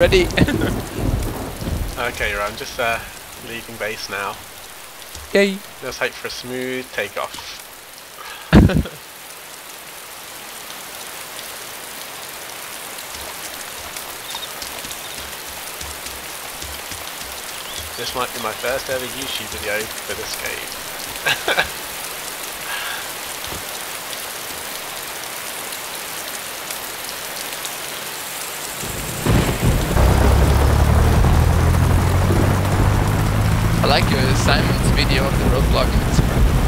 Ready? Okay, I'm just uh, leaving base now. Yay. Let's hope for a smooth takeoff. This might be my first ever YouTube video for this game. I like Simon's video of the roadblock on Instagram.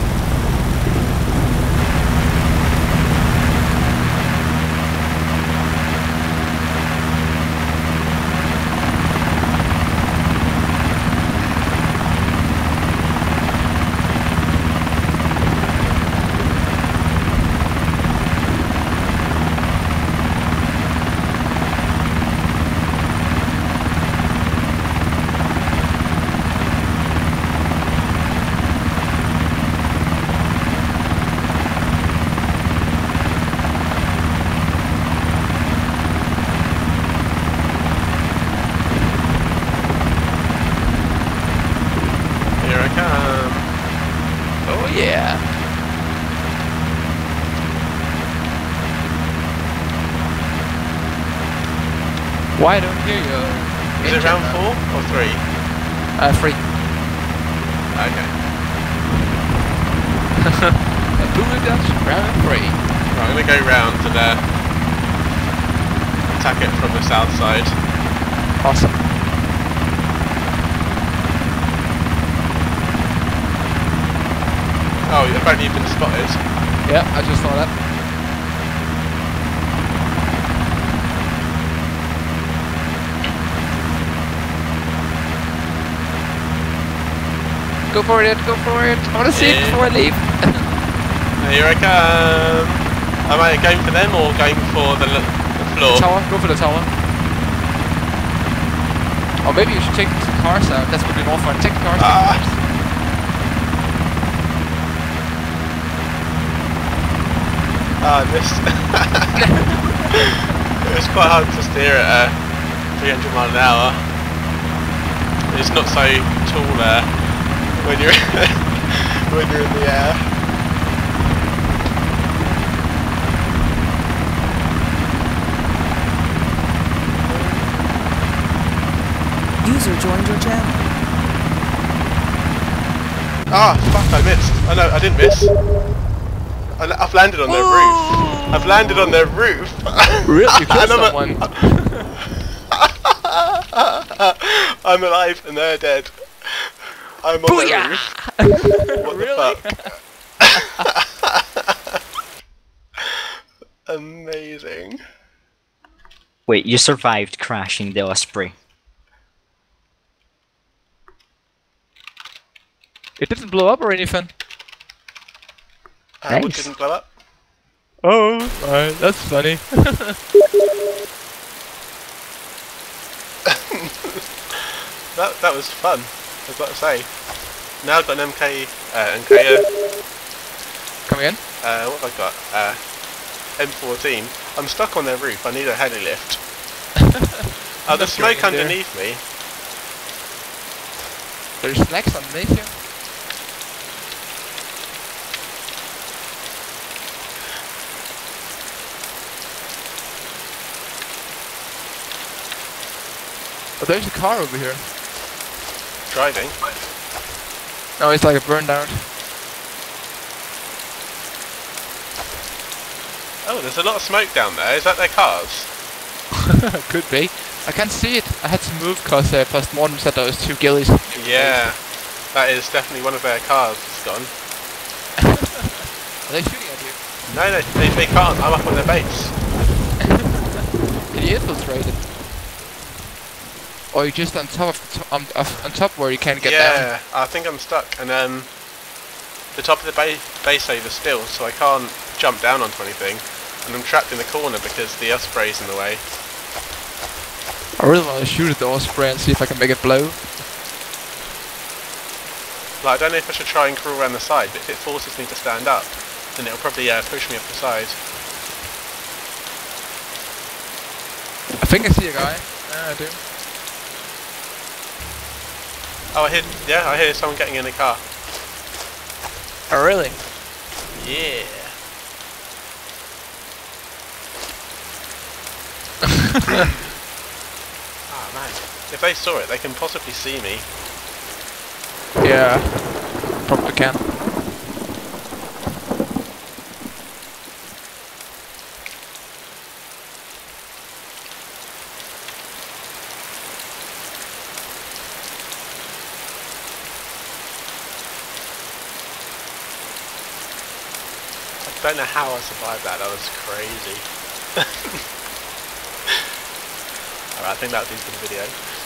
Here I come. Oh yeah. Why don't hear your Is it round four or three? Uh, free. Okay. A Boomer Dutch round three. Right, I'm gonna go round and uh, attack it from the south side. Awesome. Oh, apparently you've been spotted. Yeah, I just saw that. Go for it, go for it. I wanna see it before I leave. Here I come. Am I going for them or going for the, the floor? Tower, go for the tower. Or maybe you should take the cars out. That's would be more fun. Take the cars Ah. out. Ah, I missed. it was quite hard to steer at uh, 300 mile an hour. It's not so tall there when you're when you're in the air. User joined your channel. Ah, fuck! I missed. Oh no, I didn't miss. I, l- I've landed on their roof. I've landed on their roof. Really? You killed And I'm a- someone. I'm alive and they're dead. I'm Booyah! roof. What Really? the fuck? Amazing. Wait, you survived crashing the Osprey. It didn't blow up or anything. Uh, What Nice. didn't blow up? Oh, alright, that's funny. That that was fun. I've got to say. Now I've got an MK, uh, MK, Come again? uh, what have I got? Uh, M14. I'm stuck on their roof. I need a heli lift. Oh, there's smoke in there. underneath me. There's snacks underneath you. Oh, there's a car over here. Driving. No, it's like a burned out. Oh, there's a lot of smoke down there. Is that their cars? Could be. I can't see it. I had to move because uh, postmortem said there was two gillies. Yeah. That is definitely one of their cars. It's gone. Are they shooting at you? No, they, they, they can't. I'm up on their base. Can you infiltrate it? Or you just on top of on, on top where you can't get down? yeah, I think I'm stuck. And um, the top of the ba base over still, so I can't jump down onto anything. And I'm trapped in the corner because the Osprey's in the way. I really want to shoot at the Osprey and see if I can make it blow. Like, I don't know if I should try and crawl around the side, but if it forces me to stand up, then it'll probably uh, push me up the side. I think I see a guy. Yeah, I do. Oh, I hear. Yeah, I hear someone getting in the car. Oh, really? Yeah. Ah man, if they saw it, they can possibly see me. Yeah. Probably can. I don't know how I survived that. That was crazy. Alright, I think that'll do for the video.